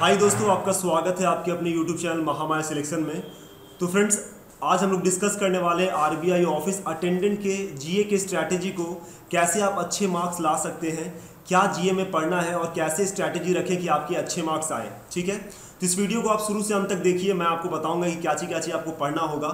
हाय दोस्तों, आपका स्वागत है आपके अपने यूट्यूब चैनल महामाया सिलेक्शन में। तो फ्रेंड्स, आज हम लोग डिस्कस करने वाले आरबीआई ऑफ़िस अटेंडेंट के जीए के स्ट्रैटेजी को, कैसे आप अच्छे मार्क्स ला सकते हैं, क्या जीए में पढ़ना है और कैसे स्ट्रैटेजी रखें कि आपके अच्छे मार्क्स आए, ठीक है? तो इस वीडियो को आप शुरू से अंत तक देखिए, मैं आपको बताऊँगा कि क्या चीज़ क्या चीज़ आपको पढ़ना होगा,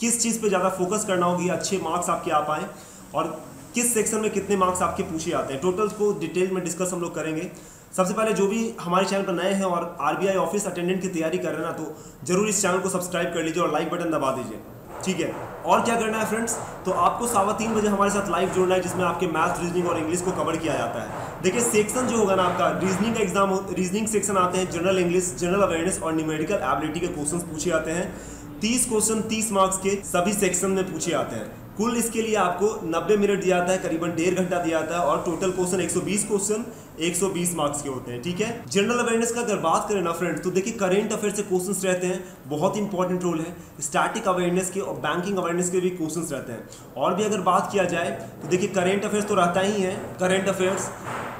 किस चीज़ पर ज़्यादा फोकस करना होगी अच्छे मार्क्स आपके आ पाएँ और किस सेक्शन में कितने मार्क्स आपके पूछे जाते हैं। टोटल को डिटेल में डिस्कस हम लोग करेंगे। सबसे पहले जो भी हमारे चैनल पर नए हैं और आरबीआई ऑफ़िस अटेंडेंट की तैयारी कर रहे हैं ना तो ज़रूर इस चैनल को सब्सक्राइब कर लीजिए और लाइक बटन दबा दीजिए। ठीक है? और क्या करना है फ्रेंड्स? तो आपको सवा तीन बजे हमारे साथ लाइव जुड़ना है, जिसमें आपके मैथ रीजनिंग और इंग्लिश को कवर किया जाता है। देखिए, सेक्शन जो होगा ना आपका, रीजनिंग का एग्ज़ाम रीजनिंग सेक्शन आते हैं, जनरल इंग्लिश, जनरल अवेयरनेस और न्यूमेरिकल एबिलिटी के क्वेश्चन पूछे जाते हैं। तीस क्वेश्चन, तीस मार्क्स के सभी सेक्शन में पूछे जाते हैं। कुल इसके लिए आपको 90 मिनट दिया जाता है करीबन डेढ़ घंटा दिया जाता है और टोटल क्वेश्चन 120 क्वेश्चन 120 मार्क्स के होते हैं, ठीक है? जनरल अवेयरनेस का अगर बात करें ना फ्रेंड्स तो देखिए करेंट अफेयर से क्वेश्चंस रहते हैं, बहुत इंपॉर्टेंट रोल है। स्टैटिक अवेयरनेस के और बैंकिंग अवेयरनेस के भी क्वेश्चंस रहते हैं। और भी अगर बात किया जाए तो देखिए करेंट अफेयर्स तो रहता ही है करेंट अफेयर्स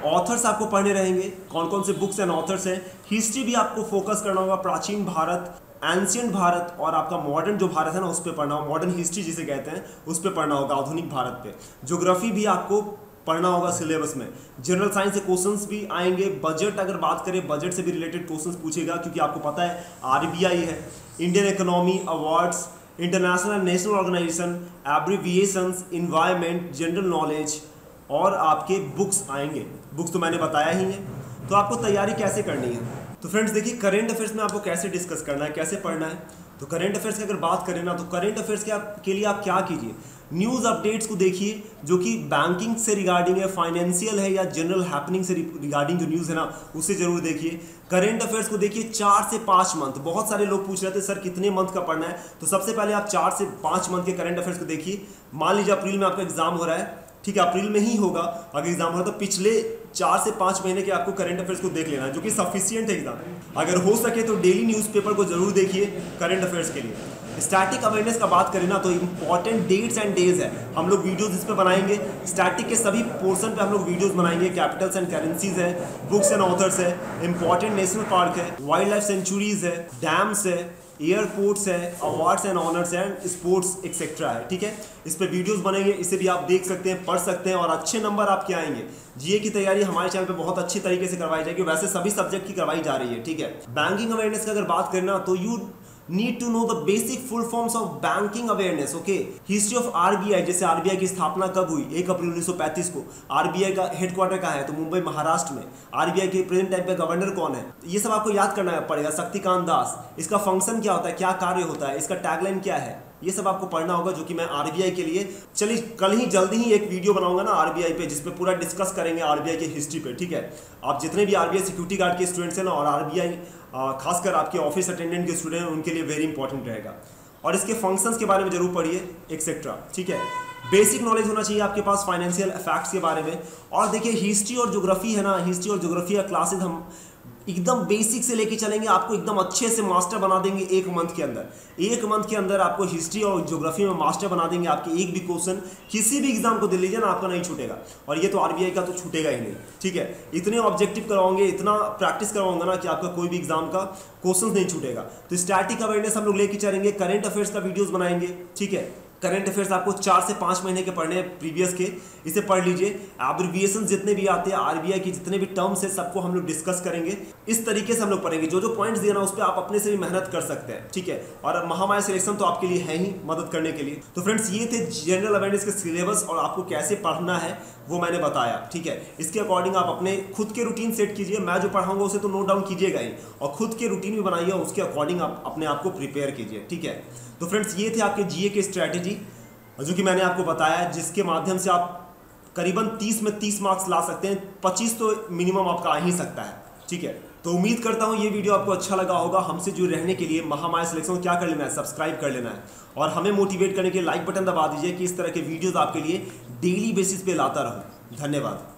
ऑथर्स आपको पढ़ने रहेंगे कौन कौन से बुक्स एंड ऑथर्स हैं। हिस्ट्री भी आपको फोकस करना होगा, प्राचीन भारत एंशियंट भारत और आपका मॉडर्न जो भारत है ना, उस पर पढ़ना होगा। मॉडर्न हिस्ट्री जिसे कहते हैं, उस पर पढ़ना होगा आधुनिक भारत पे। ज्योग्राफी भी आपको पढ़ना होगा सिलेबस में। जनरल साइंस से क्वेश्चंस भी आएँगे। बजट अगर बात करें बजट से भी रिलेटेड क्वेश्चंस पूछेगा, क्योंकि आपको पता है आरबीआई है। Indian economy awards international national organisation abbreviations environment general knowledge और आपके बुक्स आएँगे। बुक्स तो मैंने बताया ही है। तो आपको तैयारी कैसे करनी है? तो फ्रेंड्स देखिए करेंट अफेयर्स में आपको कैसे डिस्कस करना है कैसे पढ़ना है? तो करेंट अफेयर्स की अगर बात करें ना तो करेंट अफेयर्स के, के लिए आप क्या कीजिए? न्यूज़ अपडेट्स को देखिए जो कि बैंकिंग से रिगार्डिंग है फाइनेंशियल है या जनरल हैपनिंग से रिगार्डिंग जो न्यूज़ है ना उसे ज़रूर देखिए। करेंट अफेयर्स को देखिए चार से पाँच मंथ बहुत सारे लोग पूछ रहे थे सर कितने मंथ का पढ़ना है? तो सबसे पहले आप चार से पाँच मंथ के करेंट अफेयर्स को देखिए। मान लीजिए अप्रैल में आपका एग्ज़ाम हो रहा है ठीक है अप्रैल में ही होगा अगर एग्ज़ाम हो रहा है तो पिछले चार से पाँच महीने के आपको करंट अफेयर्स को देख लेना जो कि सफिशियंट है एग्ज़ाम अगर हो सके तो डेली न्यूज़पेपर को ज़रूर देखिए करंट अफेयर्स के लिए। स्टैटिक अवेयरनेस का बात करें ना तो इंपॉर्टेंट डेट्स एंड डेज़ है। हम लोग वीडियोस इस पर बनाएँगे। स्टैटिक के सभी पोर्शन पे हम लोग वीडियोस बनाएँगे। कैपिटल्स एंड करेंसीज है बुक्स एंड ऑथर्स है इंपॉर्टेंट नेशनल पार्क है वाइल्ड लाइफ सेंचुरीज है डैम्स है एयरपोर्ट्स है awards and honours and sports etcetera है, ठीक है? इस पर वीडियोज़ बनेंगे, इसे भी आप देख सकते हैं, पढ़ सकते हैं और अच्छे नंबर आपके आएँगे। जीए की तैयारी हमारे चैनल पे बहुत अच्छी तरीके से करवाई जाएगी, वैसे सभी सब्जेक्ट की करवाई जा रही है, ठीक है? बैंकिंग अवेयरनेस की अगर बात करना तो you need to know the basic full forms of banking awareness okay history of RBI जैसे आरबीआई की स्थापना कब हुई? एक अप्रैल 1935 को। आरबीआई का हेडक्वार्टर कहाँ है? तो मुंबई, महाराष्ट्र में। आरबीआई के प्रेजेंट टाइम पे गवर्नर कौन है? ये सब आपको याद करना पड़ेगा, शक्तिकांत दास। इसका फ़ंक्शन क्या होता है? क्या कार्य होता है? इसका टैगलाइन क्या है? ये सब आपको पढ़ना होगा, जो कि मैं आरबीआई के लिए। चलिए, कल ही जल्दी ही एक वीडियो बनाऊँगा ना आरबीआई पे जिसपे पूरा डिस्कस करेंगे आरबीआई की हिस्ट्री पे, ठीक है? आप जितने भी आरबीआई सिक्योरिटी गार्ड के स्टूडेंट्स हैं ना, और आरबीआई खासकर आपके ऑफ़िस अटेंडेंट के स्टूडेंट हैं, उनके लिए वेरी इंपॉर्टेंट रहेगा। और इसके फ़ंक्शंस के बारे में ज़रूर पढ़िए एक्सेट्रा ठीक है? बेसिक नॉलेज होना चाहिए आपके पास फाइनेंशियल फैक्ट्स के बारे में। और देखिए हिस्ट्री और ज्योग्राफी है ना हिस्ट्री और ज्योग्राफी का क्लासेज हम एकदम बेसिक से लेके चलेंगे, आपको एकदम अच्छे से मास्टर बना देंगे एक मंथ के अंदर। एक मंथ के अंदर आपको हिस्ट्री और ज्योग्राफी में मास्टर बना देंगे आपके एक भी क्वेश्चन किसी भी एग्ज़ाम को दे लीजिए ना आपका नहीं छूटेगा। और ये तो आरबीआई का तो छूटेगा ही नहीं, ठीक है? इतने ऑब्जेक्टिव करवाओगे, इतना प्रैक्टिस करवाऊँगा ना कि आपका कोई भी एग्ज़ाम का क्वेश्चन नहीं छूटेगा। तो स्टैटिक अवेयरनेस हम लोग लेके चलेंगे करेंट अफेयर्स का वीडियोज़ बनाएँगे, ठीक है? करंट अफेयर्स आपको चार से पाँच महीने के पढ़ने प्रीवियस के, इसे पढ़ लीजिए। एब्रिविएशन जितने भी आते हैं आरबीआई की जितने भी टर्म्स है, सबको हम लोग डिस्कस करेंगे। इस तरीके से हम लोग पढ़ेंगे। जो जो पॉइंट्स दिए ना, उस पर आप अपने से भी मेहनत कर सकते हैं, ठीक है? और महामाया सिलेक्शन तो आपके लिए है ही, मदद करने के लिए। तो फ्रेंड्स ये थे जनरल अवेयरनेस के सिलेबस और आपको कैसे पढ़ना है, वो मैंने बताया, ठीक है? इसके अकॉर्डिंग आप अपने खुद के रूटीन सेट कीजिए। मैं जो पढ़ाऊँगा, उसे तो नोट डाउन कीजिएगा ही। और खुद के रूटीन भी बनाइए उसके अकॉर्डिंग आप अपने आप को प्रिपेयर कीजिए, ठीक है? तो फ्रेंड्स ये थे आपके जीए के स्ट्रैटेजी जो कि मैंने आपको बताया, जिसके माध्यम से आप करीबन 30 में 30 मार्क्स ला सकते हैं 25 तो मिनिमम आपका आ ही सकता है, ठीक है? तो उम्मीद करता हूँ ये वीडियो आपको अच्छा लगा होगा, हमसे जुड़े रहने के लिए महामाया सिलेक्शन क्या कर लेना है सब्सक्राइब कर लेना है, और हमें मोटिवेट करने के लाइक बटन दबा दीजिए कि इस तरह के वीडियोज़ आपके लिए डेली बेसिस पे लाता रहूँ। धन्यवाद।